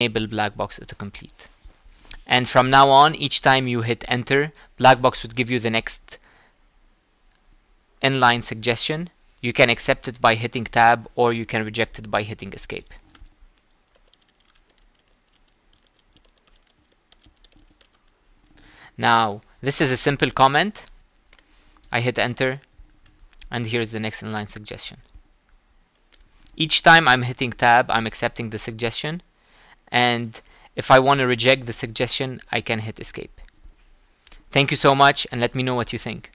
enable Blackbox autocomplete. And from now on, each time you hit enter, Blackbox would give you the next inline suggestion. You can accept it by hitting tab or you can reject it by hitting escape. Now, this is a simple comment. I hit enter and here's the next inline suggestion. Each time I'm hitting tab, I'm accepting the suggestion and if I want to reject the suggestion, I can hit escape. Thank you so much and let me know what you think.